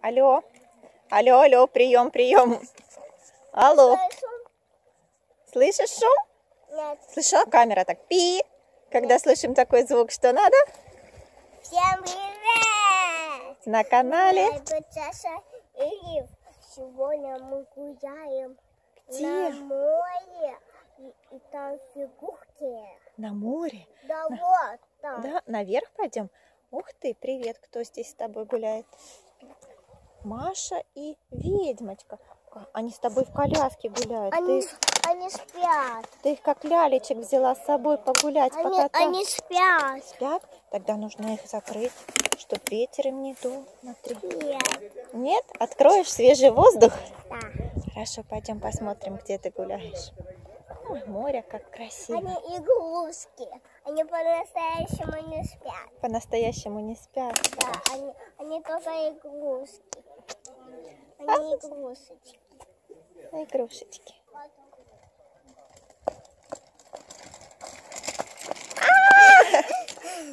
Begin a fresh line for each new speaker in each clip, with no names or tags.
Алло. Алло, алло, прием, прием. Алло. Слышишь шум?
Нет.
Слышала камера так пи. Когда слышим такой звук, что надо?
Всем привет!
На канале.
Сегодня мы гуляем
Где?
на море. И, и там фигурки.
На море.
Да вот там.
Да, наверх пойдем. Ух ты, привет, кто здесь с тобой гуляет? Маша и ведьмочка. Ка- Они с тобой в коляске гуляют.
Они,
Ты,
они спят.
ты их как лялечек взяла с собой погулять,
Они,
покататься.
они спят.
Спят? Тогда нужно их закрыть, чтобы ветер им не дул. Смотри.
Нет.
Нет? Откроешь свежий воздух?
Да.
Хорошо, пойдем посмотрим, где ты гуляешь. Ой, море, как красиво.
Они игрушки. Они по-настоящему не спят.
По-настоящему не спят.
Да, они, они только игрушки. Они игрушечки.
Игрушечки.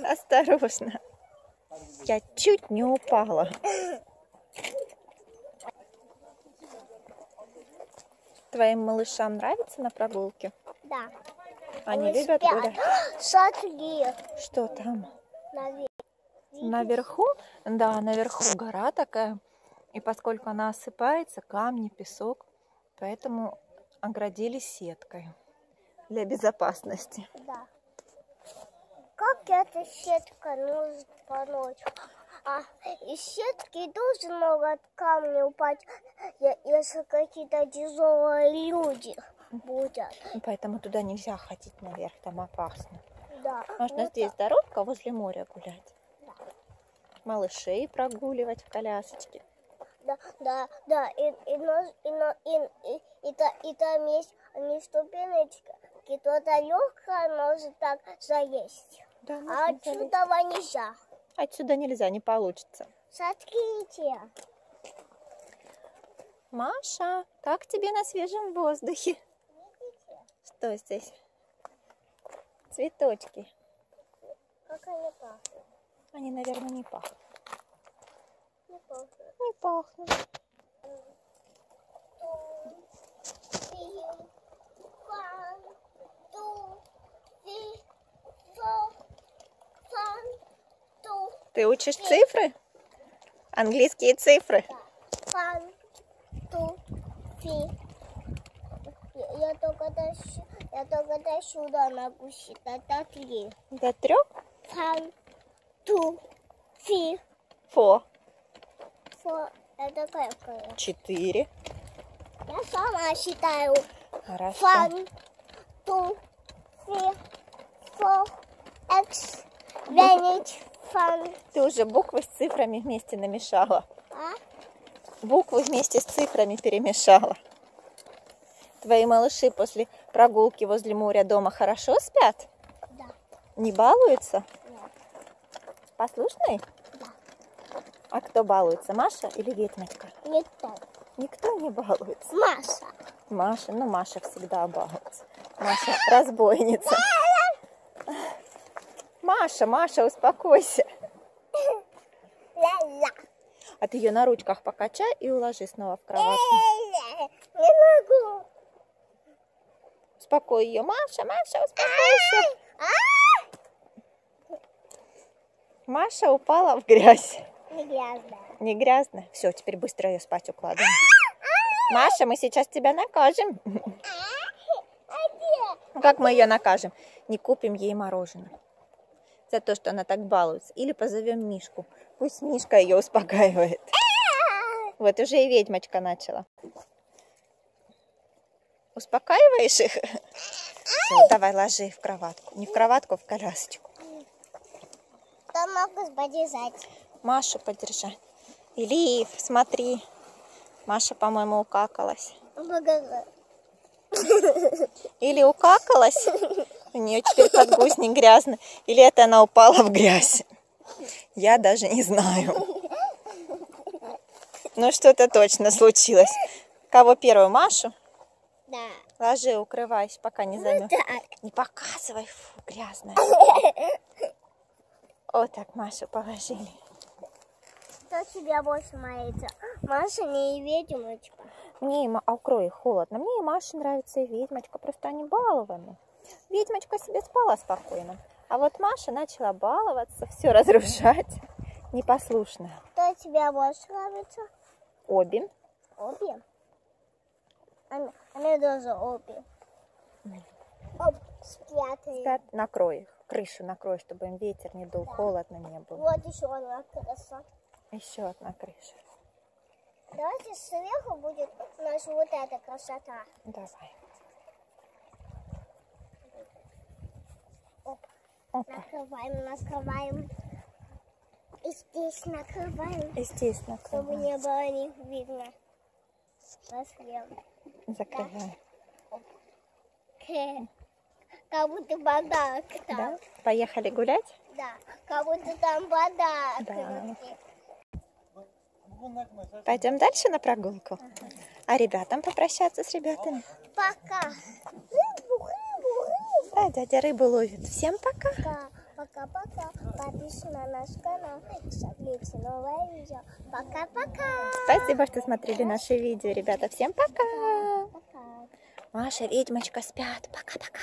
Осторожно. Я чуть не упала. Твоим малышам нравится на прогулке?
Да.
Они любят гулять?
Смотри.
Что там?
Наверх.
Наверху? Да, наверху гора такая. И поскольку она осыпается, камни, песок, поэтому оградили сеткой для безопасности.
Да. Как эта сетка нужно помочь? А из сетки тоже могут камни упасть, если какие-то тяжелые люди будут.
И Поэтому туда нельзя ходить наверх, там опасно.
Да.
Можно
Вот
здесь
так.
дорожка возле моря гулять.
Да.
Малышей прогуливать в колясочке.
Да, да, да. И, и, нож- и, и, и, и, та- и там есть они ступенечки. Кто-то легкое может так залезть.
Да,
А отсюда нельзя.
Отсюда нельзя, не получится.
Смотрите.
Маша, как тебе на свежем воздухе? Что здесь? Цветочки.
Как они пахнут?
Они, наверное, не пахнут.
Не пахнут.
Не пахнут. Ты учишь цифры? Английские цифры?
Я только до, я только до сюда могу считать до три.
До трех?
Фан, ту, фи,
Фо.
Это какое?
Четыре.
Я сама считаю.
Хорошо.
Фан, ту, фи, фо, экс, венить, фан.
Ты уже буквы с цифрами вместе намешала.
А?
Буквы вместе с цифрами перемешала. Твои малыши после прогулки возле моря дома хорошо спят?
Да.
Не балуются?
Нет.
Послушные? А кто балуется, Маша или ведьмочка?
Не то.
Никто не балуется.
Маша.
Маша, ну Маша всегда балуется. Маша разбойница. Маша, Маша, успокойся. А ты ее на ручках покачай и уложи снова в кроватку.
Не могу.
Успокой ее. Маша, Маша, успокойся.
А?
Маша упала в грязь.
Не грязно.
Не грязно? Все, теперь быстро ее спать укладываем. Маша, мы сейчас тебя накажем.
А где?
Как мы ее накажем? Не купим ей мороженое. За то, что она так балуется. Или позовем Мишку. Пусть Мишка ее успокаивает. Вот уже и ведьмочка начала. Успокаиваешь их? Всё, давай ложи в кроватку. Не в кроватку, а в колясочку.
Там могу подержать.
Машу подержать. Илиев, смотри. Маша, по-моему, укакалась. Или укакалась, у нее теперь подгузник грязный, или это она упала в грязь. Я даже не знаю. Но что-то точно случилось. Кого первую? Машу?
Да.
Ложи, укрывайся, пока не замерз.
Так.
Не показывай, фу, грязная. Вот так Машу положили.
Кто тебе больше нравится? Маша не ведьмочка.
Мне, и а укрой холодно. Мне и Маше нравится, и ведьмочка. Просто они балованы. Ведьмочка себе спала спокойно. А вот Маша начала баловаться, все разрушать. Непослушная.
Кто тебе больше нравится?
Обе.
Обе. А мне тоже обе. Спрятали.
Спят, накрой их. Крышу накрой, чтобы им ветер не дул, холодно не было.
Вот еще одна крыса.
Еще одна крыша.
Давайте сверху будет у нас вот эта красота.
Давай.
Оп.
Опа.
Накрываем, накрываем. И здесь накрываем,
И здесь
чтобы
накрываем.
не было них видно. Совсем.
Закрываем.
Хе. Как будто там.
Да? Поехали гулять?
Да. Как будто там подарок.
Да.
внутри.
Пойдем дальше на прогулку? А ребятам попрощаться с ребятами?
Пока. Рыбу, рыбу, рыбу.
Да, дядя рыбу ловит. Всем пока.
Пока, пока-пока. Подписывайтесь на наш канал. Смотрите новое видео. Пока-пока.
Спасибо, что смотрели наши видео, ребята. Всем пока.
Пока.
Маша, ведьмочка спят. Пока-пока.